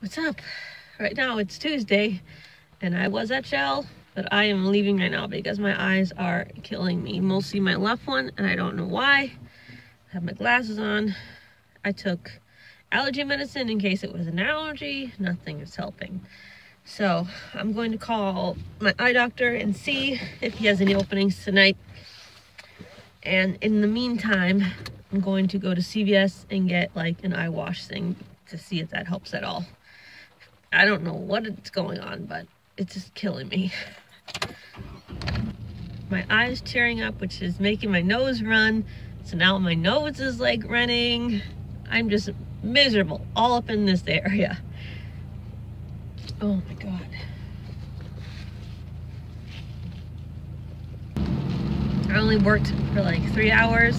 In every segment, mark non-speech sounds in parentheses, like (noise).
What's up? Right now it's Tuesday and I was at Shell, but I am leaving right now because my eyes are killing me. Mostly my left one and I don't know why. I have my glasses on. I took allergy medicine in case it was an allergy. Nothing is helping. So I'm going to call my eye doctor and see if he has any openings tonight. And in the meantime, I'm going to go to CVS and get like an eye wash thing to see if that helps at all. I don't know what it's going on, but it's just killing me. (laughs) My eye's tearing up, which is making my nose run. So now my nose is like running. I'm just miserable all up in this area. Oh my God. I only worked for like three hours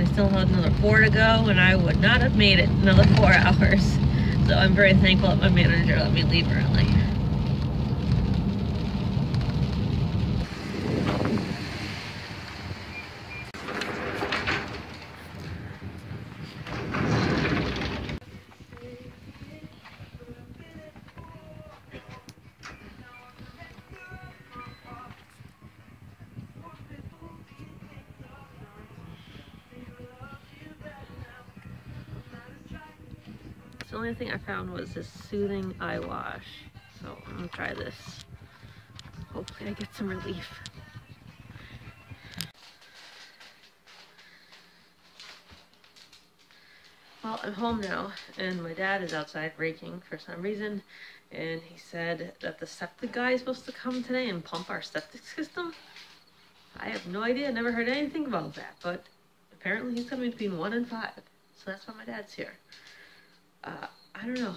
I still had another four to go and I would not have made it another four (laughs) hours. So I'm very thankful that my manager let me leave early. Only thing I found was this soothing eye wash. So I'm gonna try this. Hopefully I get some relief. Well, I'm home now, and my dad is outside raking for some reason, and he said that the septic guy is supposed to come today and pump our septic system. I have no idea, never heard anything about that, but apparently he's coming between 1 and 5, so that's why my dad's here uh, I don't know.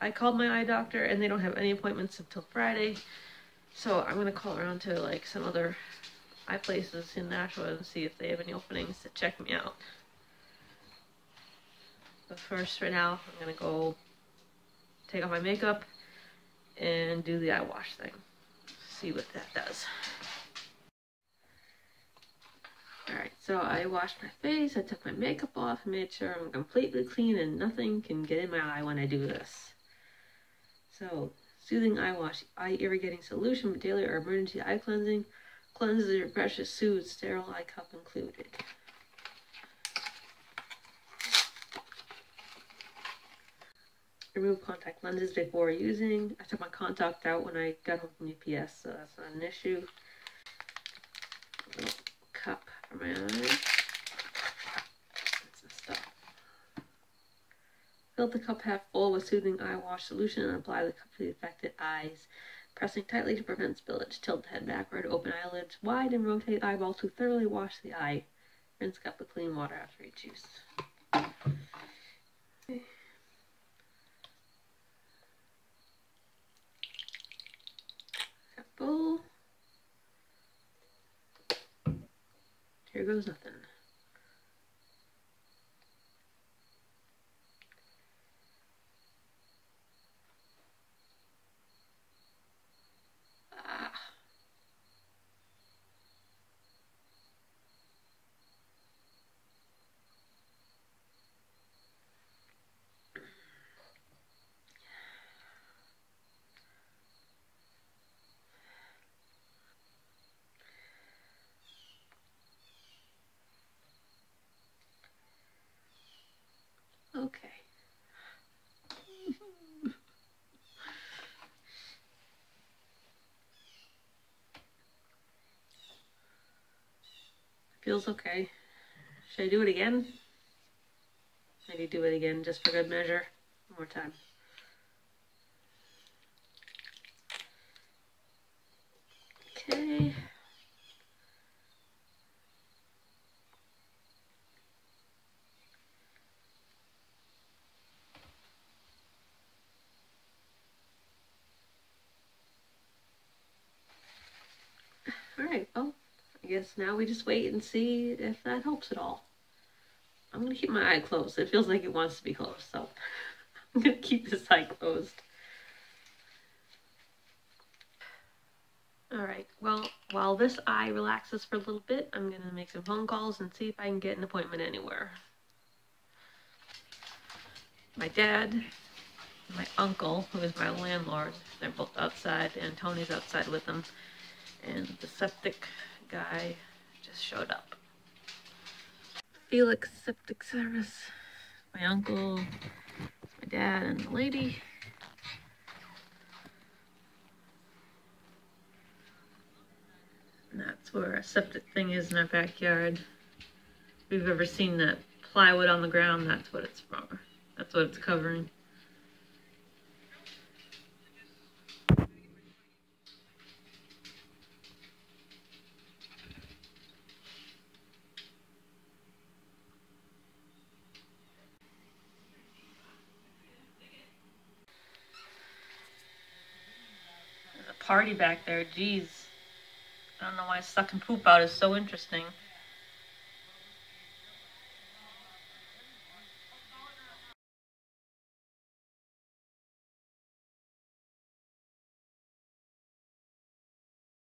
I called my eye doctor and they don't have any appointments until Friday. So I'm going to call around to like some other eye places in Nashua and see if they have any openings to check me out. But first, right now, I'm going to go take off my makeup and do the eye wash thing. See what that does. Alright, so I washed my face, I took my makeup off, made sure I'm completely clean and nothing can get in my eye when I do this. So, soothing eye wash, eye irrigating solution daily or emergency eye cleansing, cleanses your precious soothes, sterile eye cup included. Remove contact lenses before using. I took my contact out when I got home from UPS, so that's not an issue. Cup Fill the cup half full with soothing eye wash solution and apply the cup to the affected eyes. Pressing tightly to prevent spillage. Tilt the head backward, open eyelids wide, and rotate eyeball to thoroughly wash the eye. Rinse cup with clean water after each use. Okay. Goes nothing. Okay. Feels okay. Should I do it again? Maybe do it again just for good measure. One more time. Okay. All right, well, I guess now we just wait and see if that helps at all. I'm going to keep my eye closed. It feels like it wants to be closed, so (laughs) I'm going to keep this eye closed. All right, well, while this eye relaxes for a little bit, I'm going to make some phone calls and see if I can get an appointment anywhere. my dad, my uncle, who is my landlord. They're both outside, and Tony's outside with them. And the septic guy just showed up. Felix Septic Service. My uncle, my dad, and the lady. And that's where a septic thing is in our backyard. If you've ever seen that plywood on the ground, that's what it's from. That's what it's covering. Party back there, jeez. I don't know why sucking poop out is so interesting.